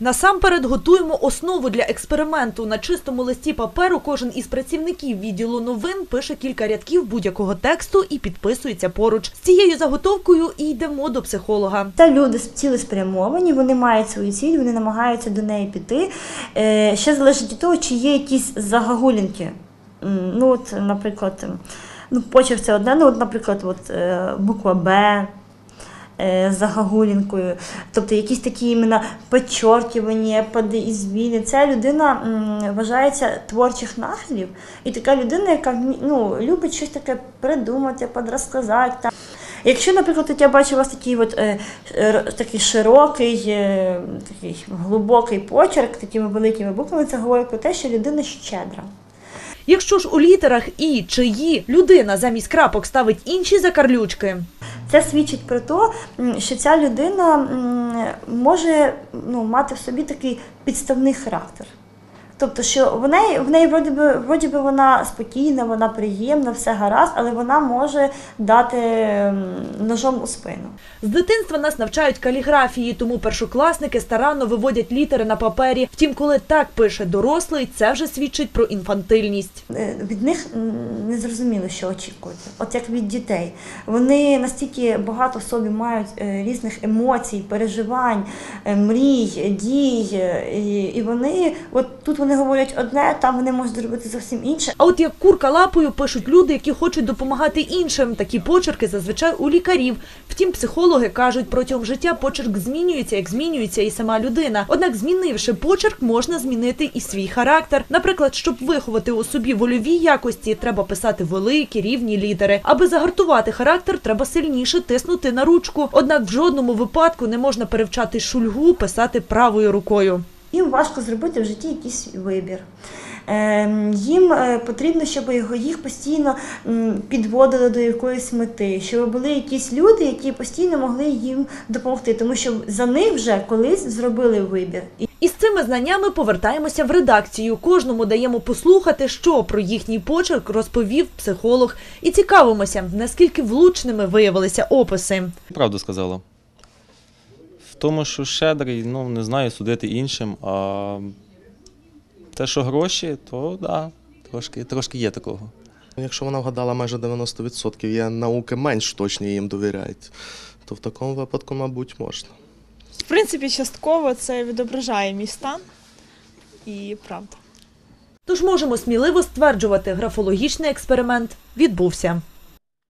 Насамперед готуємо основу для експерименту. На чистому листі паперу кожен із працівників відділу новин пише кілька рядків будь-якого тексту і підписується поруч. З цією заготовкою і йдемо до психолога. Це люди цілеспрямовані, вони мають свою ціль, вони намагаються до неї піти. Е, Ще залежить від того, чи є якісь загагулінки. Ну, от, наприклад, ну, почерк це одне, ну, от, наприклад, от, е, буква Б. е, з загагулінкою, тобто якісь такі іменно і зміни. Ця людина вважається творчих нахилів, і така людина, яка ну, любить щось таке придумати, подрозказати. Якщо, наприклад, я бачу у вас такий, от, е, такий широкий, е, такий глибокий почерк, такими великими буквами, це говорить про те, що людина щедра. Якщо ж у літерах і чи «ї» людина замість крапок ставить інші закарлючки, Це свідчить про те, що ця людина може ну, мати в собі такий підставний характер. Тобто, що в неї, в неї вроді би, вроді би вона спокійна, вона приємна, все гаразд, але вона може дати ножом у спину. З дитинства нас навчають каліграфії, тому першокласники старанно виводять літери на папері. Втім, коли так пише дорослий, це вже свідчить про інфантильність. Е, Від них не зрозуміло, що очікувати. От як від дітей. Вони настільки багато в собі мають е, різних емоцій, переживань, е, мрій, дій, і, і вони, от тут вони говорять одне, там вони можуть зробити зовсім інше. А от як курка лапою пишуть люди, які хочуть допомагати іншим. Такі почерки зазвичай у лікарів. Втім, психологи кажуть, протягом життя почерк змінюється, як змінюється і сама людина. Однак, змінивши почерк, можна змінити і свій характер. Наприклад, щоб виховати у собі вольові якості, треба писати великі рівні літери. Аби загартувати характер, треба сильніше тиснути на ручку. Однак в жодному випадку не можна перевчати шульгу писати правою рукою. Їм важко зробити в житті якийсь вибір. Ем, Їм е, потрібно, щоб його їх постійно підводили до якоїсь мети, щоб були якісь люди, які постійно могли їм допомогти, тому що за них вже колись зробили вибір. І І з цими знаннями повертаємося в редакцію. Кожному даємо послухати, що про їхній почерк розповів психолог, і цікавимося, наскільки влучними виявилися описи. Правду сказала. Тому, що щедрий, ну не знаю, судити іншим. А те, що гроші, то да, трошки, трошки є такого. Якщо вона вгадала майже 90%, є науки менш точні їм довіряють, то в такому випадку, мабуть, можна. В принципі, частково це відображає мій стан і правда. Тож можемо сміливо стверджувати, графологічний експеримент відбувся.